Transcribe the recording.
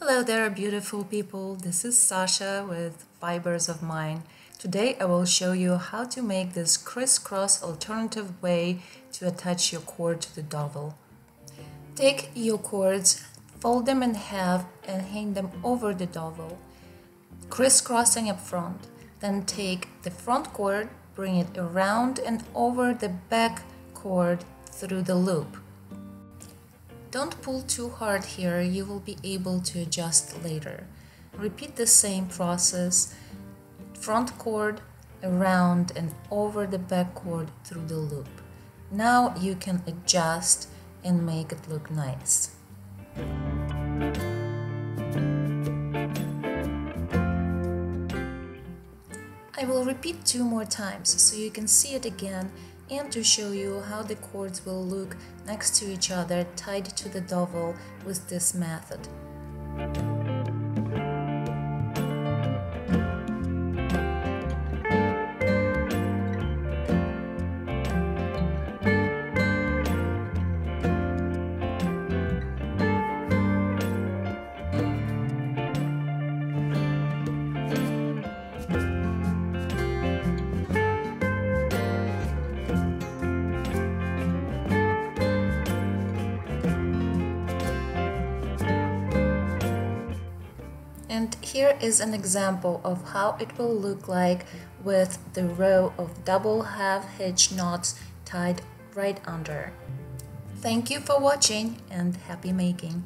Hello there, beautiful people. This is Sasha with Fibers of Mine. Today I will show you how to make this crisscross alternative way to attach your cord to the dowel. Take your cords, fold them in half and hang them over the dowel, crisscrossing up front. Then take the front cord, bring it around and over the back cord through the loop. Don't pull too hard here, you will be able to adjust later. Repeat the same process, front cord, around and over the back cord through the loop. Now you can adjust and make it look nice. I will repeat two more times so you can see it again and to show you how the cords will look next to each other tied to the dowel with this method. And here is an example of how it will look like with the row of double half hitch knots tied right under. Thank you for watching and happy making!